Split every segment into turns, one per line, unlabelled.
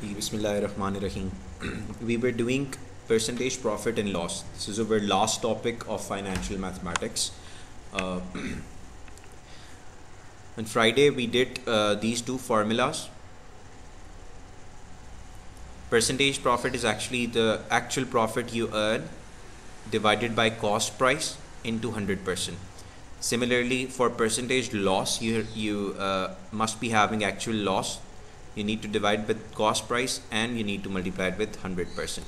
Bismillahirrahmanirrahim. we were doing percentage profit and loss. This is our last topic of financial mathematics. Uh, on Friday, we did uh, these two formulas. Percentage profit is actually the actual profit you earn divided by cost price into 100%. Similarly, for percentage loss, you, you uh, must be having actual loss You need to divide with cost price and you need to multiply it with 100%.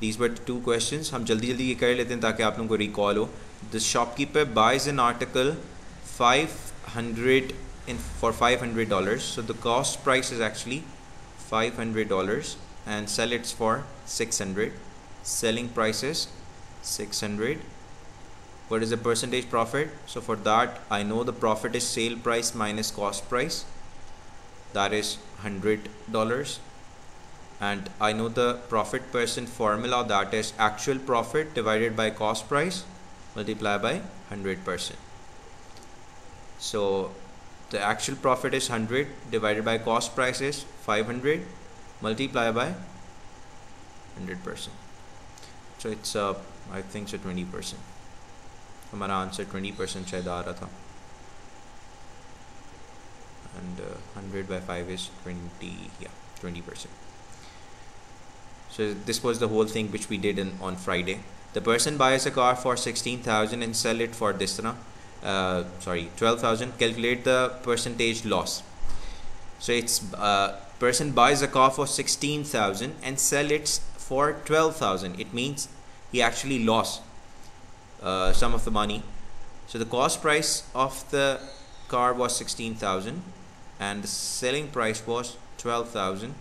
These were two questions. हम जल्दी जल्दी ये कर लेते हैं ताकि आप लोगों को recall हो. The shopkeeper buys an article 500 in for $500. So the cost price is actually $500 and sell it for 600. Selling price is 600 what is the percentage profit so for that I know the profit is sale price minus cost price that is hundred dollars and I know the profit percent formula that is actual profit divided by cost price multiply by 100% so the actual profit is 100 divided by cost price is 500 multiply by 100% so it's uh, I think so 20% हमारा answer twenty percent शायद आ रहा था and uh, 100 by 5 is 20 yeah 20 percent. So this was the whole thing which we did in, on friday. The person buys a car for 16000 and sell it for this uh, sorry 12000 calculate the percentage loss. So it's uh, person buys a car for 16000 and sell it for 12000 it means he actually lost uh, some of the money. So the cost price of the car was 16,000 and the selling price was 12,000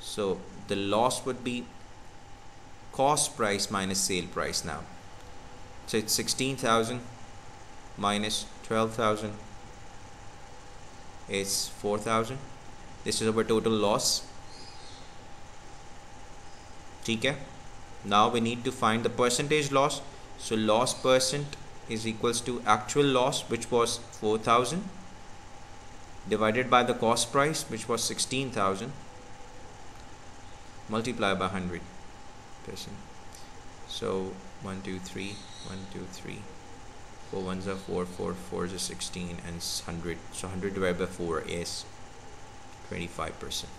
so the loss would be cost price minus sale price now. So it's 16,000 minus 12,000 is 4,000 this is our total loss. Okay? Now we need to find the percentage loss. So loss percent is equals to actual loss which was 4000 divided by the cost price which was 16,000 multiplied by 100 percent. So 1 2 3 1 2 3 4 ones are 4 4 4 is 16 and 100 so 100 divided by 4 is 25 percent.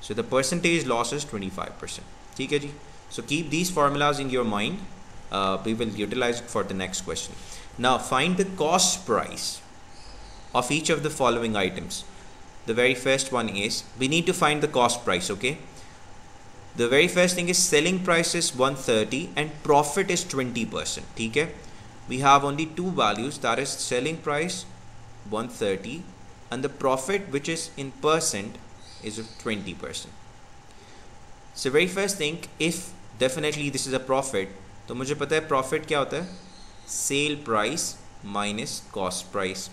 So the percentage loss is 25 percent. okay so keep these formulas in your mind. Uh, we will utilize it for the next question. Now find the cost price of each of the following items. The very first one is we need to find the cost price. Okay. The very first thing is selling price is 130 and profit is 20%. Okay. We have only two values that is selling price 130 and the profit which is in percent is 20%. So very first thing if definitely this is a profit तो मुझे पता है profit क्या होता है sell price minus cost price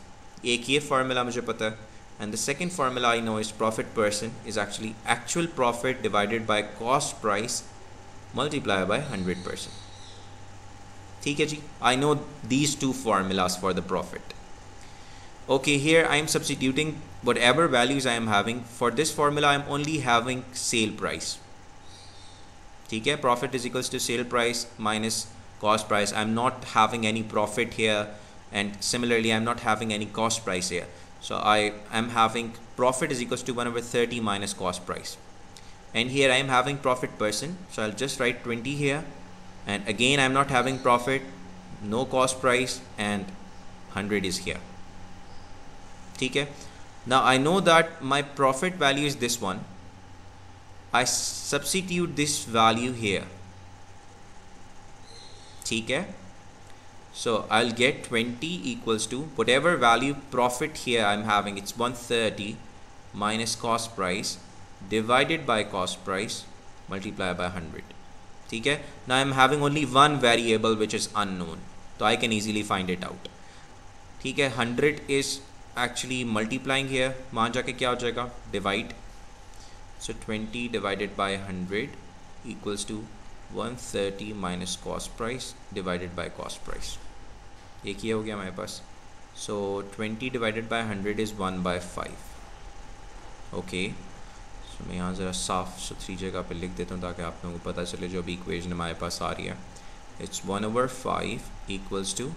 एक ये formula मुझे पता है and the second formula I know is profit percent is actually actual profit divided by cost price multiply by hundred percent ठीक है जी I know these two formulas for the profit okay here I am substituting whatever values I am having for this formula I am only having sale price ठीक है profit is equals to sale price minus cost price I'm not having any profit here and similarly I'm not having any cost price here so I am having profit is equals to 1 over 30 minus cost price and here I am having profit person so I'll just write 20 here and again I'm not having profit no cost price and 100 is here okay now I know that my profit value is this one I substitute this value here ठीक है so I'll get 20 equals to whatever value profit here I'm having it's 130 minus cost price divided by cost price multiply by 100 ठीक है now I'm having only one variable which is unknown so I can easily find it out ठीक है 100 is actually multiplying here वहाँ जाके क्या हो जाएगा divide so 20 divided by 100 equals to 130 minus cost price divided by cost price एक ये हो गया हमारे पास। So 20 divided by 100 is 1 by 5 okay? So, मैं यहाँ ज़रा साफ़ सुथरी जगह पे लिख देता हूँ ताकि आप लोगों को पता चले जो अभी इक्वेशन हमारे पास आ रही है। It's one over five equals to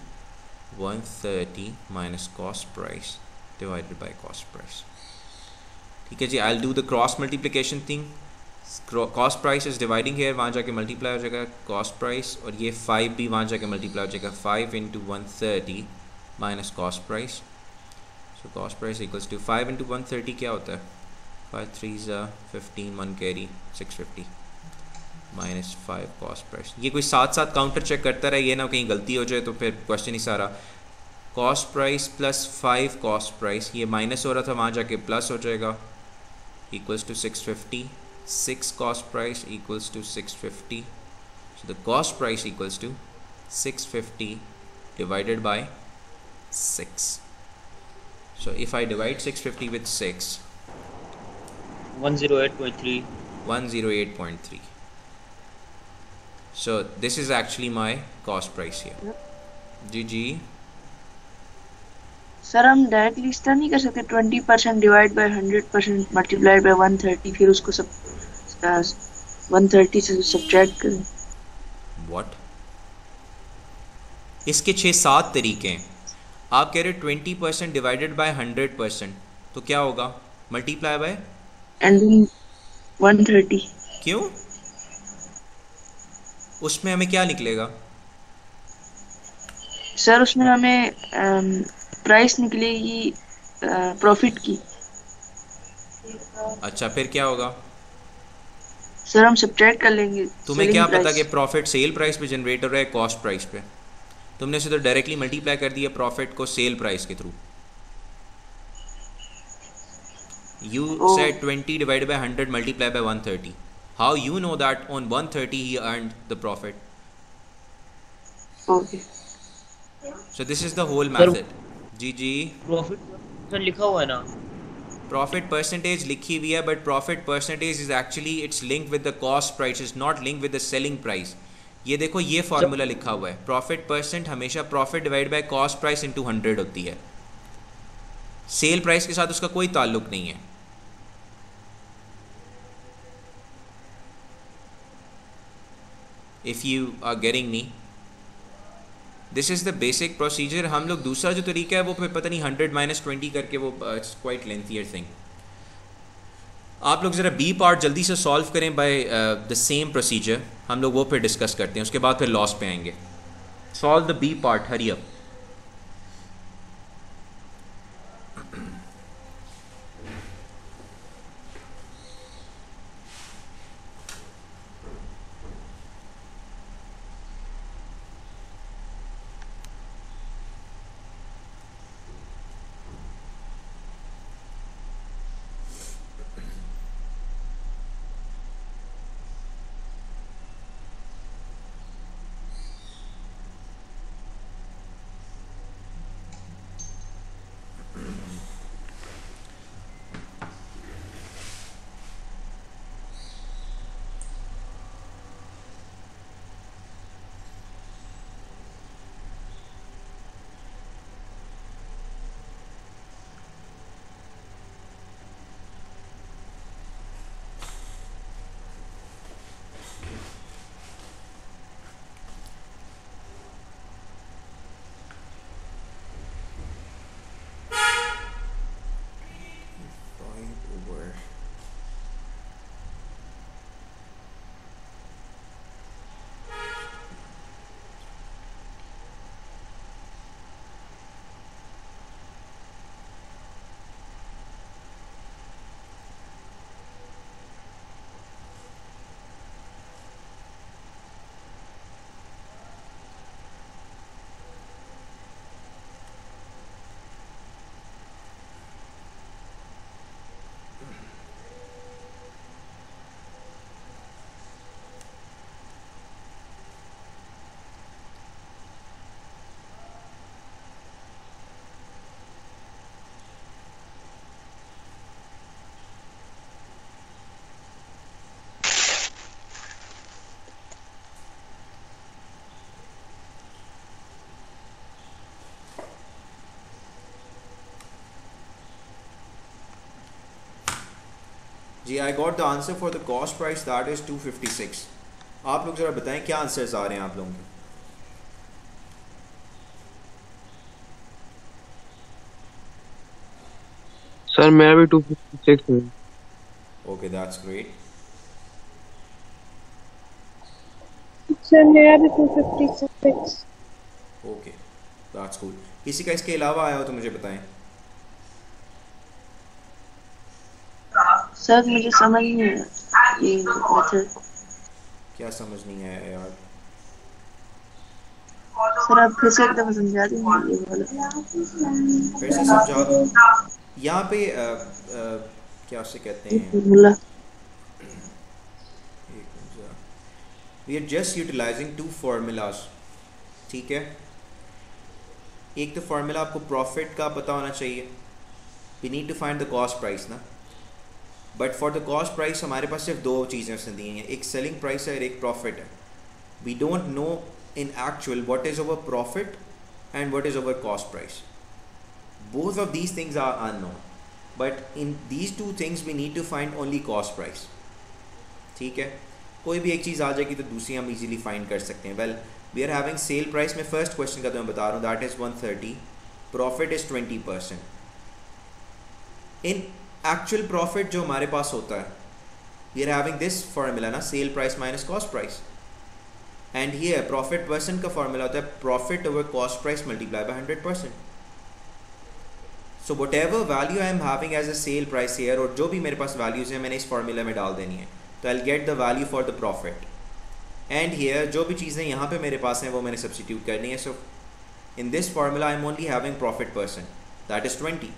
one thirty minus cost price divided by cost price ठीक है जी I do the cross multiplication thing cost price is dividing here वहाँ जाके मल्टीप्लाई हो जाएगा कॉस्ट प्राइस और ये फाइव भी वहाँ जाके मल्टीप्लाई हो जाएगा five into one thirty minus cost price so cost price equals to five into one thirty क्या होता है? फाइव थ्री ज़ा fifteen one carry six fifty minus five cost price ये कोई साथ साथ काउंटर चेक करता रहे, ये ना कहीं गलती हो जाए तो फिर क्वेश्चन ही सारा। Cost price plus five cost price ये माइनस हो रहा था, वहाँ जाके प्लस हो जाएगा equals to six 650 6 cost price equals to 650 so the cost price equals to 650 divided by 6 so if I divide 650 with 6
108.3
108.3 so this is actually my cost price here. GG
sir हम directly इस तरह नहीं कर सकते twenty percent divide by hundred percent multiplied by one thirty फिर उसको सब one thirty से सब्ट्रैक्ट करें।
व्हाट इसके छः सात तरीके हैं। आप कह रहे हो twenty percent divided by hundred percent तो क्या होगा? Multiply
by and one thirty
क्यों? उसमें हमें क्या निकलेगा?
सर उसमें हमें प्राइस निकलेगी प्रॉफिट की।
अच्छा फिर क्या होगा?
सर हम सब्ट्रैक्ट कर लेंगे
तुम्हें क्या पता कि प्रॉफिट सेल प्राइस पे जनरेट हो रहा है कॉस्ट प्राइस पे? तुमने उसे तो डायरेक्टली मल्टीप्लाई कर दिया प्रॉफिट को सेल प्राइस के through oh. said 20 divided by 100 multiplied by 130 how you know that on 130 he earned the profit?
Okay.
So this is the whole method. Sir, जी जी।
प्रॉफिट लिखा हुआ है ना?
प्रॉफिट परसेंटेज लिखी हुई है but profit percentage is actually it's link with the cost price is not link with the selling price ये देखो ये फॉर्मूला लिखा हुआ है। प्रॉफिट परसेंट हमेशा profit divide by cost price into hundred होती है। सेल प्राइस के साथ उसका कोई ताल्लुक नहीं है। If you are getting me this is the basic procedure हम लोग दूसरा जो तरीका है, वो फिर पता नहीं हंड्रेड माइनस ट्वेंटी करके वो इट्स क्वाइट लेंथियर थिंग आप लोग ज़रा बी पार्ट जल्दी से सॉल्व करें बाय द सेम प्रोसीजर हम लोग वो फिर डिस्कस करते हैं, उसके बाद फिर लॉस पे आएँगे. Solve the B part hurry up ji I got the answer for the cost price that is 256 आप लोग ज़रा बताएँ क्या आंसर्स आ रहे हैं आप लोगों के?
सर मैं भी टू फिफ्टी सिक्स हूँ।
ओके दैट्स ग्रेट
सर मेरा भी two fifty six
okay that's cool किसी का इसके अलावा आया हो तो मुझे बताएँ।
सर मुझे समझ नहीं आया। ये मेथड
क्या समझ नहीं आया यार?
सर आप फिर से एकदम समझा देंगे ये वाला।
फिर से समझा दो? यहाँ पे अ, अ, क्या उसे कहते हैं? We are just utilising two formulas ठीक है? एक तो फार्मूला आपको प्रॉफिट का पता होना चाहिए। We need to find the cost price ना? But for the cost price हमारे पास सिर्फ़ दो चीज़ें उसने दी हैं। एक सेलिंग प्राइस है और एक प्रॉफिट है। We don't know in actual what is over profit and what is over cost price both of these things are unknown. But in these two things, we need to find only cost price. ठीक है? कोई भी एक चीज़ आ जाएगी तो दूसरी हम easily find कर सकते हैं। Well we are having sale price में फ़र्स्ट क्वेश्चन का तो मैं बता रहा हूँ that is one thirty profit is twenty percent in actual profit जो हमारे पास होता है we are having this formula ना sale price minus cost price and ये प्रॉफिट परसेंट का फॉर्मूला होता है profit over cost price multiply by hundred percent so whatever value I am having as uh sale price here और जो भी मेरे पास values हैं, मैंने इस फार्मूला में डाल देनी है तो I get the value for the profit and here जो भी चीज़ें यहाँ पे मेरे पास हैं, वो मैंने सब्सिट्यूट करनी है. So in this formula I am only having profit percent that is twenty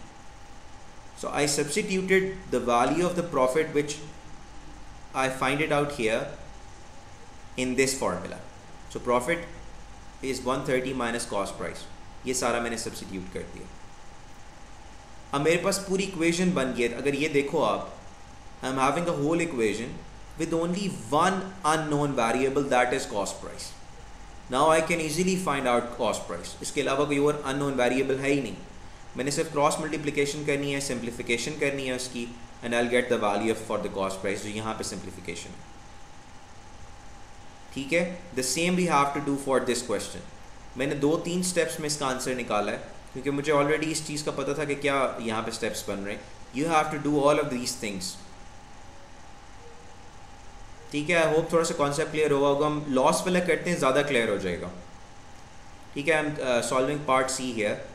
so I substituted the value of the profit which I find it out here in this formula so profit is 130 minus cost price ये सारा मैंने substitute कर दिया अब मेरे पास पूरी equation बन गई है अगर ये देखो आप I am having a whole equation with only one unknown variable that is cost price now I can easily find out cost price इसके अलावा कोई और unknown variable है ही नहीं मैंने सिर्फ़ क्रॉस मल्टीप्लिकेशन करनी है सिंप्लीफिकेशन करनी है उसकी and I get the value of for the cost price जो यहाँ पे सिंप्लीफिकेशन है। ठीक है? The same we have to do for this question मैंने दो तीन स्टेप्स में इसका आंसर निकाला है, क्योंकि मुझे ऑलरेडी इस चीज़ का पता था कि क्या यहाँ पे स्टेप्स बन रहे हैं। You have to do all of these things ठीक है? आई होप थोड़ा सा कॉन्सेप्ट क्लियर होगा होगा। हम लॉस वाला करते हैं, ज़्यादा क्लियर हो जाएगा। ठीक है? I am solving part C here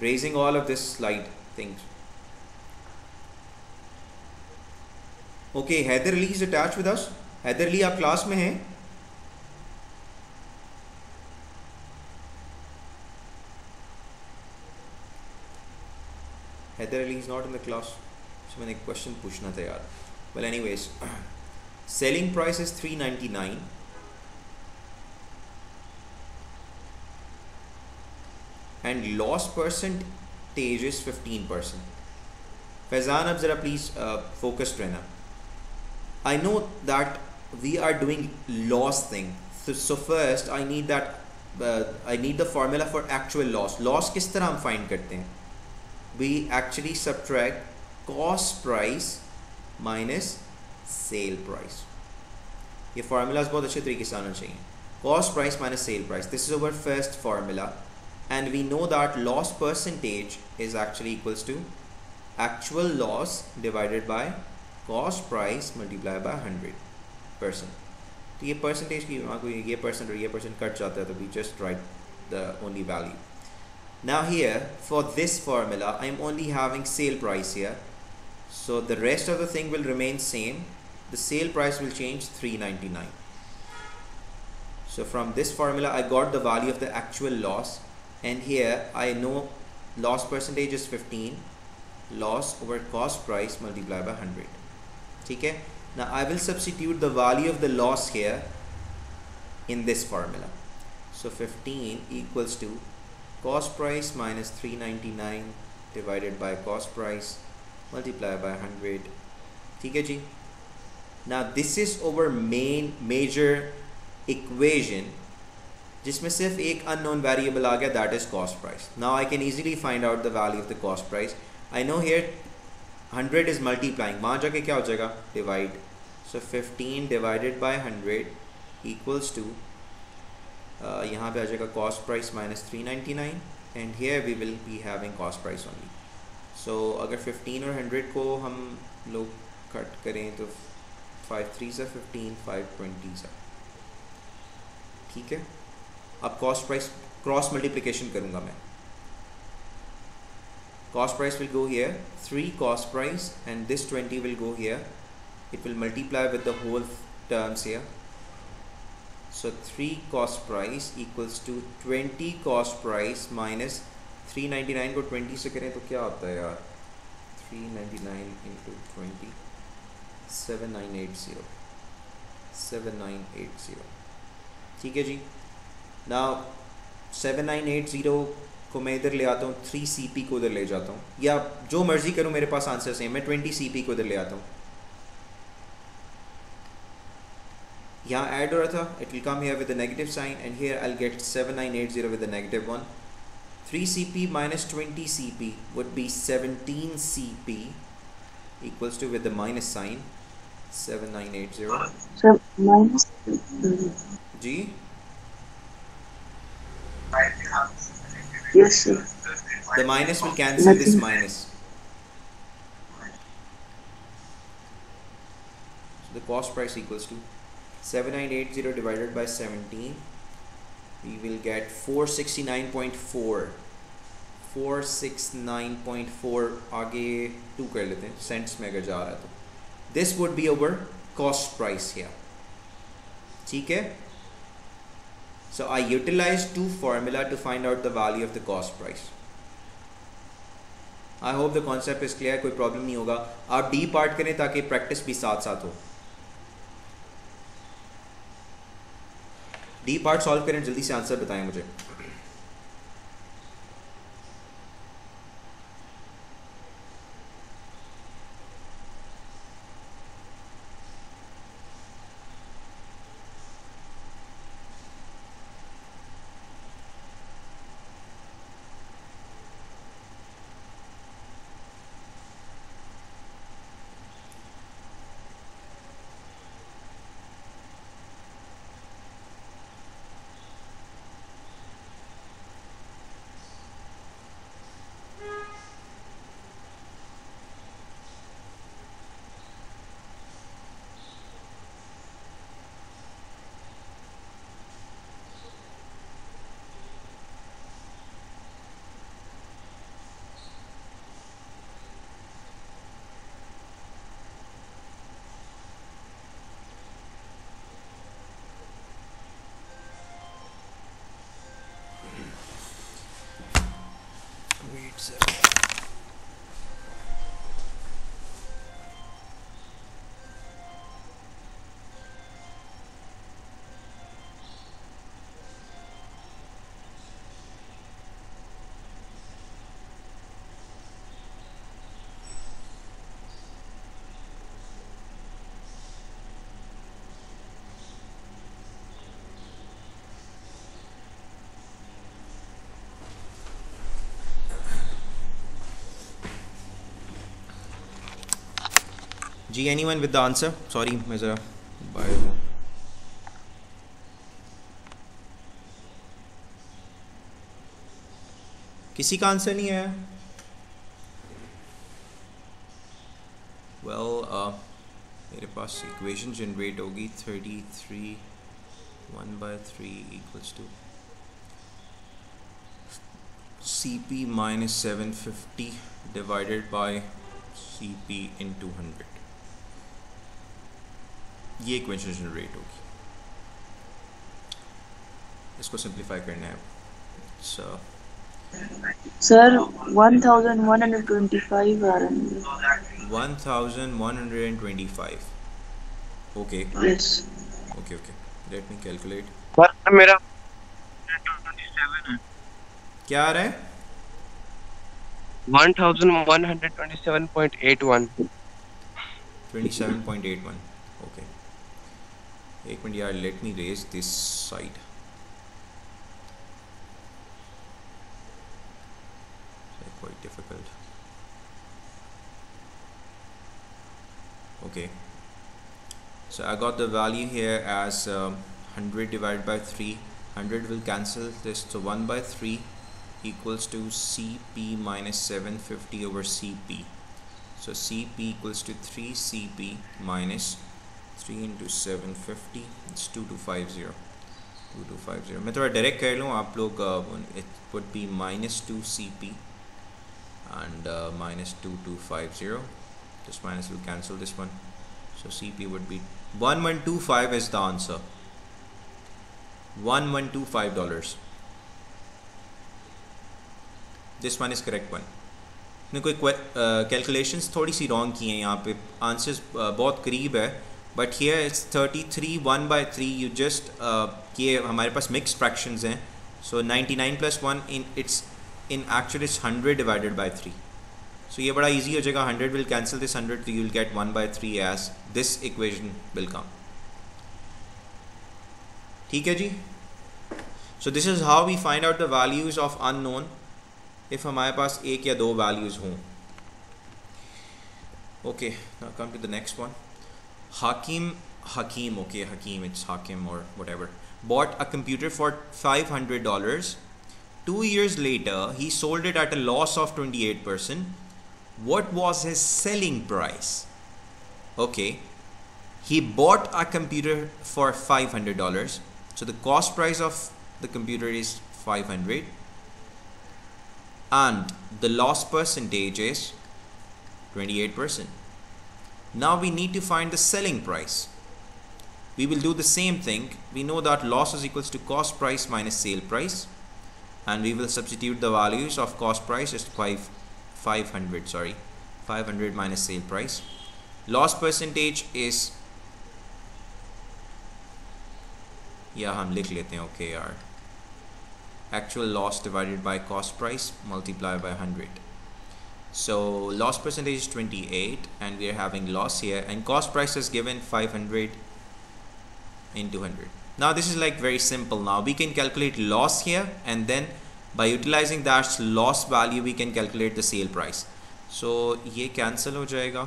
raising all of this slide things. Okay, Heather Lee is attached with us. Heather Lee, आप क्लास में हैं Heather Lee is not in the class. So मैंने एक question पूछना था यार well anyways selling price is 399 And loss percentage is fifteen percent Faizan अब ज़रा प्लीज़ फोकस्ड रहना I know that we are doing loss thing so first I need that I need the formula for actual loss loss किस तरह हम find करते हैं? We actually subtract cost price minus sale price ये formulas बहुत अच्छे तरीके से आना चाहिए. Cost price minus sale price this is our first formula and we know that loss percentage is actually equals to actual loss divided by cost price multiplied by 100 percent तो ये percentage की वहाँ कोई ये परसेंट और ये percent cut जाता है तो we just write the only value now here for this formula I'm only having sale price here so the rest of the thing will remain same the sale price will change 399 so from this formula I got the value of the actual loss and here I know loss percentage is 15 loss over cost price multiplied by 100 okay? Now I will substitute the value of the loss here in this formula. So 15 equals to cost price minus 399 divided by cost price multiplied by 100 okay ji? Now this is our main major equation जिसमें सिर्फ़ एक unknown variable आ गया that is cost price now I can easily find out the value of the cost price I know here hundred is multiplying वहाँ जाके क्या हो जाएगा? Divide so fifteen divided by hundred equals to यहाँ पे आ जाएगा cost price minus three ninety nine and here we will be having cost price only so अगर फिफ्टीन और हंड्रेड को हम लोग कट करें तो फाइव थ्री सा फिफ्टीन फाइव ट्वेंटी सा ठीक है? अब कॉस्ट प्राइस क्रॉस मल्टीप्लीकेशन करूँगा मैं। Cost price will go here three cost price and this twenty will go here it will multiply with the whole terms here so three cost price equals to twenty cost price minus three ninety nine को twenty से करें तो क्या होता है यार? Three ninety nine into twenty seven nine eight zero seven nine eight zero ठीक है जी? Now 7980 को मैं इधर ले आता हूँ थ्री सी पी को इधर ले जाता हूँ। या जो मर्ज़ी करूँ मेरे पास आंसर सेम मैं ट्वेंटी सी पी को इधर ले आता हूँ। यहाँ ऐड हो रहा था it will come here with negative sign and here I get seven nine eight zero with negative one three C P minus twenty C P would be seventeen C P equals to with the minus sign 7980
sir minus
ji
Yes sir
the minus will cancel this
Nothing.
minus so the cost price equals to 7980 divided by 17 we will get 469.4 469.4 आगे 2 कर लेते हैं cents में अगर जा रहा है तो this would be our cost price here ठीक है so, I utilized two formula to find out the value of the cost price. I hope the concept is clear कोई प्रॉब्लम नहीं होगा। आप डी पार्ट करें ताकि प्रैक्टिस भी साथ साथ हो। डी पार्ट सॉल्व करें, जल्दी से आंसर बताएँ मुझे। जी anyone with the answer? Sorry मैं ज़रा हूँ। किसी का आंसर नहीं आया? वेल well, मेरे पास इक्वेशन जनरेट होगी thirty three one by three equals to C P minus seven fifty divided by C P into hundred ये इक्वेशन जनरेट होगी। इसको सिंप्लीफाई करना है। So
sir one thousand one hundred twenty five आ रहा है
1125 okay.
Yes
okay okay. Let me calculate.
Sir मेरा
क्या आ रहा है?
1127.81
27.81 okay एक minute let me raise this side. So quite difficult. Okay. So I got the value here as um, 100 divided by 3 100 will cancel this. So 1 by 3 equals to CP minus 750 over CP so CP equals to 3CP minus three into seven fifty two two five zero two two five zero मैं थोड़ा direct कह लूँ, आप लोग it would be minus two C P and minus two two five zero this minus we cancel this one so C P would be one one two five is the answer one one two five dollars this one is correct one मैंने कोई calculations थोड़ी सी wrong की हैं यहाँ पे. Answers बहुत करीब है. But here it's thirty three one by three you just ये हमारे पास मिक्स फ्रैक्शंस हैं। So ninety nine plus one in it's in actual it's hundred divided by three so ये बड़ा ईजी हो जाएगा। Hundred will cancel this hundred तो will get one by three as this equation will come ठीक है जी? So this is how we find out the values of unknown if हमारे पास एक या दो वैल्यूज़ हों। Okay come to the next one Hakim Hakim okay Hakim it's Hakim or whatever bought a computer for $500 two years later he sold it at a loss of 28% what was his selling price? Okay he bought a computer for $500 so the cost price of the computer is 500 and the loss percentage is 28% now we need to find the selling price. We will do the same thing. We know that loss is equals to cost price minus sale price. And we will substitute the values of cost price as 5, 500, sorry, 500 minus sale price. Loss percentage is Yeah, हम लिख लेते हैं okay यार actual loss divided by cost price multiplied by 100 so loss percentage is 28 and we are having loss here and cost price is given 500 in 200 now this is like very simple now we can calculate loss here and then by utilizing that loss value we can calculate the sale price so ये cancel हो जाएगा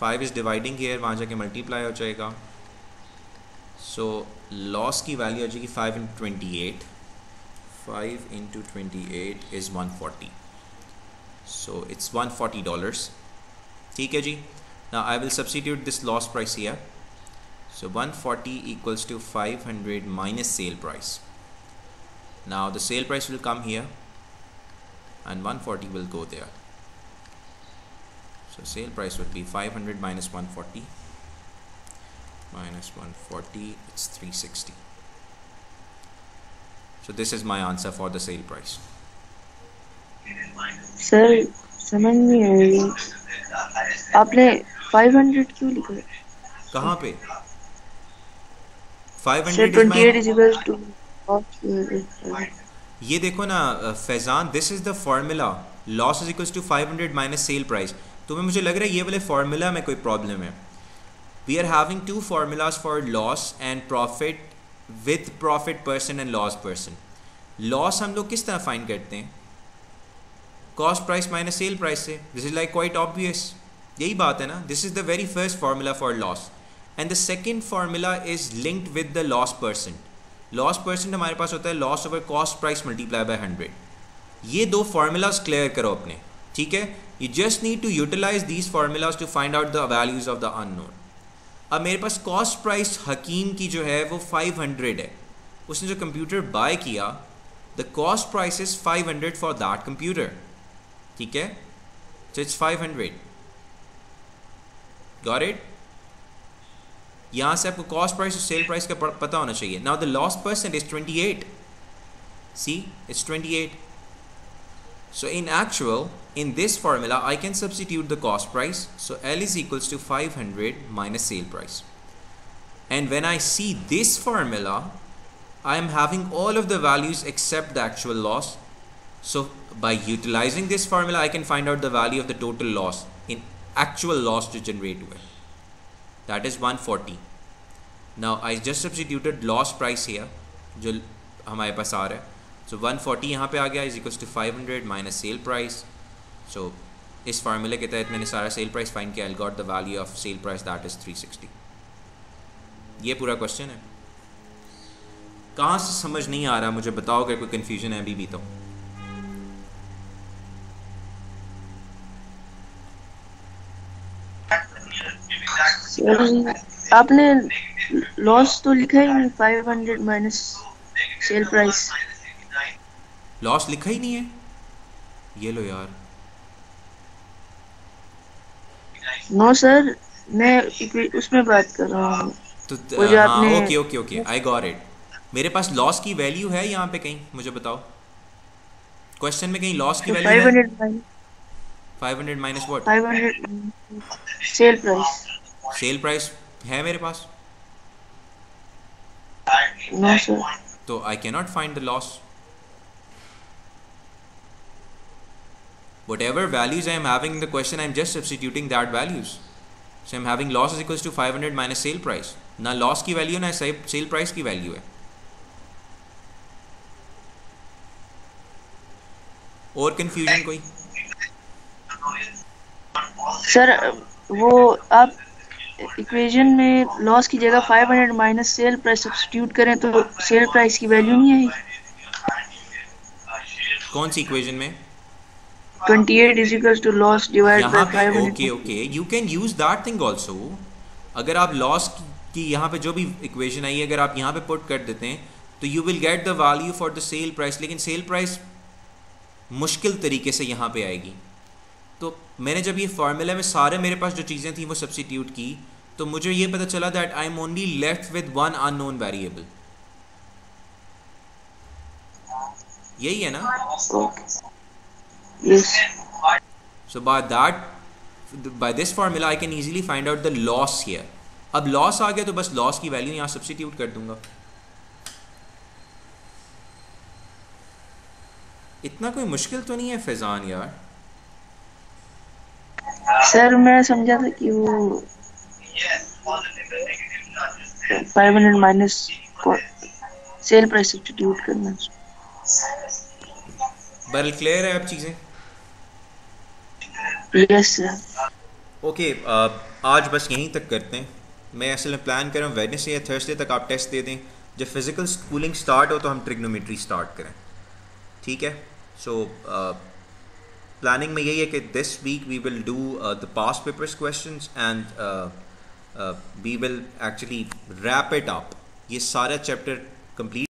5 is dividing here वहाँ जाके multiply हो जाएगा so loss की value आ जाएगी 5 into 28 5 into 28 is 140 so it's $140 ठीक है जी now I will substitute this loss price here so 140 equals to 500 minus sale price now the sale price will come here and 140 will go there so sale price would be 500 minus 140 minus 140 it's 360 so this is my answer for the sale price
Sir समझ नहीं आ रही। आपने 500 क्यों लिखा? है
कहाँ पे? 500
sir 28 is to
ये देखो ना Faizan this is the formula loss is equals to 500 minus sale price तुम्हें मुझे लग रहा है ये वाले फार्मूला में कोई प्रॉब्लम है? We are having two formulas for loss and profit with profit percent and loss percent loss हम लोग किस तरह फाइंड करते हैं? cost price minus sell price से this is like quite obvious यही बात है ना this is the very first formula for loss and the second formula is linked with the loss percent loss percent हमारे पास होता है loss over cost price multiply by hundred ये दो फार्मूलाज क्लियर करो अपने ठीक है you just need to utilize these formulas to find out the values of the unknown अब मेरे पास कॉस्ट प्राइस हकीम की जो है वो 500 है उसने जो कंप्यूटर बाय किया the cost price is 500 for that computer ठीक है so it's 500 got it यहां से आपको कॉस्ट प्राइस और सेल प्राइस का पता होना चाहिए now the loss percent is 28 see it's 28 so in actual in this formula I can substitute the cost price so L is equals to 500 minus sale price and when I see this formula I am having all of the values except the actual loss so by utilizing this formula, I can find out the value of the total loss in actual loss to generate with. That is 140. Now I just substituted loss price here, जो हमारे पास आ रहा है. So 140 यहाँ पे आ गया is equals to 500 minus sale price. So इस फार्मूले के तहत मैंने सारा सेल प्राइस फाइंड किया I got the value of sale price that is 360 ये पूरा क्वेश्चन है कहाँ से समझ नहीं आ रहा मुझे बताओ अगर कोई कन्फ्यूज़न है अभी भी तो
आपने लॉस तो लिखा ही नहीं five hundred minus sale price
loss लिखा ही नहीं है? ये लो यार।
नो सर मैं उसमें बात कर रहा हूँ।
तो हाँ okay okay okay I got it मेरे पास लॉस की वैल्यू है यहाँ पे कहीं मुझे बताओ। क्वेश्चन में कहीं लॉस की वैल्यू है? 500 minus
what 500 sale price
sale price है मेरे पास? तो I can not find the loss whatever values I am having the question I am just substituting that values so am having loss is equals to 500 hundred minus sale price ना loss की value ना sale price की value है. और confusion कोई?
Sir वो आप equation में लॉस की जगह 500 माइनस सेल प्राइस सब्स्टिट्यूट करें तो सेल प्राइस की वैल्यू नहीं आएगी।
कौन सी इक्वेशन में?
28 is equals to loss divided by 500
okay okay you can use that thing also अगर आप लॉस की यहाँ पे जो भी इक्वेशन आई है अगर आप यहाँ पे पुट कर देते हैं तो you will get the value for the sale price लेकिन सेल प्राइस मुश्किल तरीके से यहाँ पे आएगी। तो मैंने जब ये फार्मूला में सारे मेरे पास जो चीज़ें थी वो सब्सिट्यूट की तो मुझे ये पता चला that I am only left with one unknown variable यही है ना? So by that, by this formula, I can easily find out the loss here. अब लॉस आ गया तो बस लॉस की वैल्यू यहाँ सब्सिट्यूट कर दूँगा। इतना कोई मुश्किल तो नहीं है फैजान यार?
सर मैं समझा था कि वो 500 माइनस सेल प्राइस सब्स्टिट्यूट करना
बल क्लियर है अब चीज़ें?
यस सर
ओके आज बस यहीं तक करते हैं। मैं असल में प्लान कर रहा हूँ वेडनेसडे या थर्सडे तक आप टेस्ट दे दें। जब फ़िज़िकल स्कूलिंग स्टार्ट हो तो हम ट्रिग्नोमेट्री स्टार्ट करें। ठीक है? सो प्लानिंग में यही है कि this week we will do the past papers question and we will actually wrap it up ये सारा चैप्टर कंप्लीट